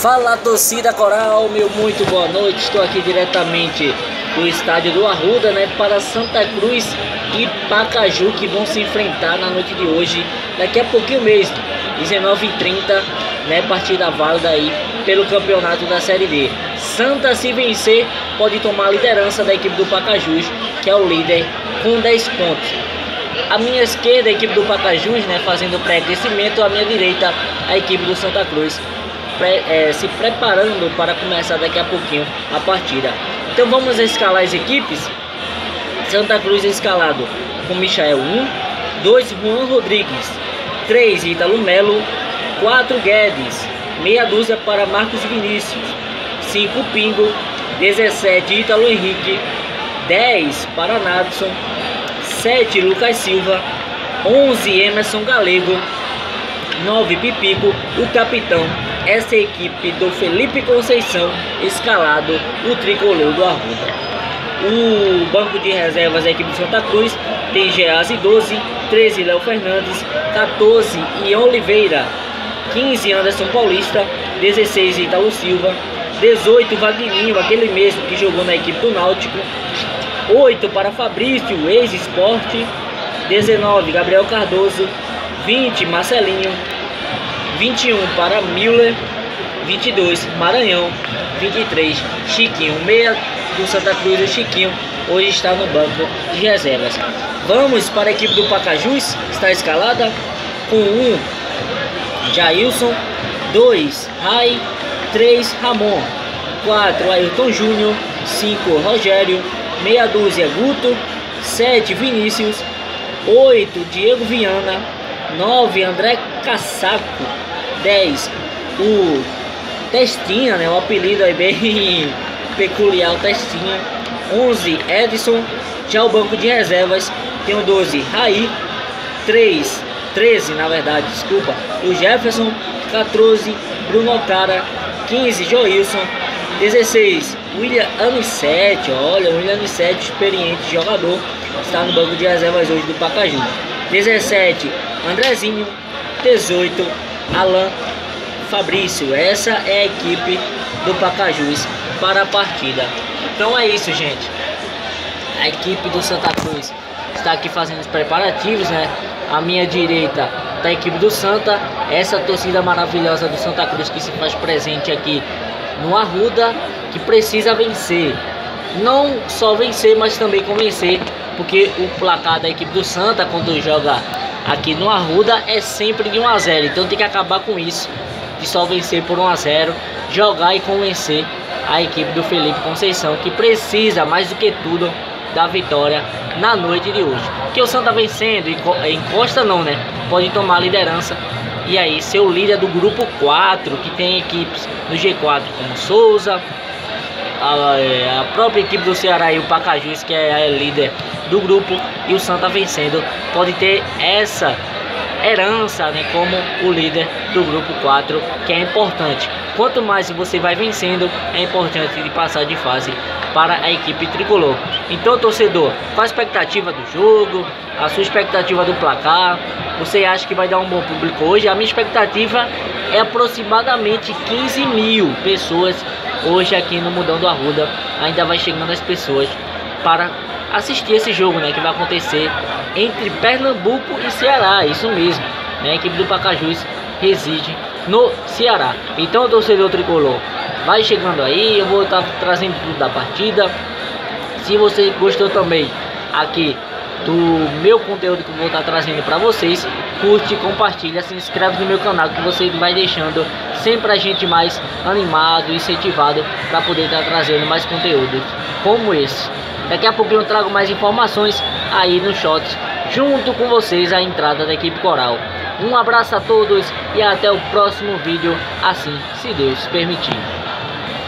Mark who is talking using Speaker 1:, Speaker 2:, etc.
Speaker 1: Fala torcida coral, meu muito boa noite. Estou aqui diretamente do estádio do Arruda, né, para Santa Cruz e Pacaju que vão se enfrentar na noite de hoje, daqui a pouquinho mesmo, 19h30, né, partida válida aí pelo campeonato da Série D. Santa se vencer pode tomar a liderança da equipe do Pacajus, que é o líder com 10 pontos. A minha esquerda, a equipe do Pacajus, né, fazendo pré-crescimento, a minha direita, a equipe do Santa Cruz é, se preparando para começar daqui a pouquinho a partida. Então vamos escalar as equipes. Santa Cruz escalado com Michael 1, 2 Juan Rodrigues, 3 Ítalo Melo, 4 Guedes, meia dúzia para Marcos Vinícius, 5 Pingo, 17 Ítalo Henrique, 10 para Nadson, 7 Lucas Silva, 11 Emerson Galego, 9 Pipico, o capitão essa equipe do Felipe Conceição, escalado o tricolor do Arruda. O banco de reservas da equipe de Santa Cruz tem Gease 12, 13 Léo Fernandes, 14 Ian Oliveira, 15 Anderson Paulista, 16 Italo Silva, 18 Vagninho, aquele mesmo que jogou na equipe do Náutico, 8 para Fabrício, ex-esporte, 19 Gabriel Cardoso, 20 Marcelinho, 21 para Miller, 22 Maranhão, 23 Chiquinho, meia do Santa Cruz, o Chiquinho hoje está no banco de reservas. Vamos para a equipe do Pacajus, está escalada com 1 Jailson, 2 Rai, 3 Ramon, 4 Ailton Júnior, 5 Rogério, meia dúzia Guto, 7 Vinícius, 8 Diego Viana, 9 André Cassaco, 10 o Testinha, né? O apelido aí bem peculiar, o Testinha. 11 Edson, já o banco de reservas. Tem o 12 Raí, 3 13 na verdade, desculpa, o Jefferson, 14 Bruno Cara, 15 Joilson, 16 William Anissete, olha, William Anissete, experiente jogador, está no banco de reservas hoje do Pacaju. 17 Andrezinho, 18 Alan Fabrício. Essa é a equipe do Pacajus para a partida. Então é isso, gente. A equipe do Santa Cruz está aqui fazendo os preparativos, né? A minha direita da equipe do Santa, essa torcida maravilhosa do Santa Cruz que se faz presente aqui no Arruda, que precisa vencer. Não só vencer, mas também convencer, porque o placar da equipe do Santa quando joga aqui no Arruda é sempre de 1 a 0. Então tem que acabar com isso de só vencer por 1 a 0, jogar e convencer a equipe do Felipe Conceição, que precisa mais do que tudo da vitória na noite de hoje. Que o Santa vencendo, encosta não, né? Pode tomar a liderança e aí ser o líder do grupo 4, que tem equipes no G4 como Souza, a, é, a, própria equipe do Ceará e o Pacajus, que é a líder do grupo, e o Santa vencendo, pode ter essa herança né, como o líder do grupo 4, que é importante. Quanto mais você vai vencendo, é importante de passar de fase para a equipe tricolor. Então, torcedor, qual a expectativa do jogo? A sua expectativa do placar? Você acha que vai dar um bom público hoje? A minha expectativa é aproximadamente 15 mil pessoas hoje aqui no Mudão do Arruda. Ainda vai chegando as pessoas para assistir esse jogo, né, que vai acontecer entre Pernambuco e Ceará, isso mesmo, né, a equipe do Pacajus reside no Ceará. Então, torcedor tricolor, vai chegando aí, eu vou estar tá trazendo tudo da partida. Se você gostou também aqui do meu conteúdo que eu vou estar tá trazendo para vocês, curte, compartilha, se inscreve no meu canal que você vai deixando sempre a gente mais animado, incentivado para poder estar tá trazendo mais conteúdo como esse. Daqui a pouquinho eu trago mais informações aí no Shots, junto com vocês a entrada da equipe coral. Um abraço a todos e até o próximo vídeo, assim se Deus permitir.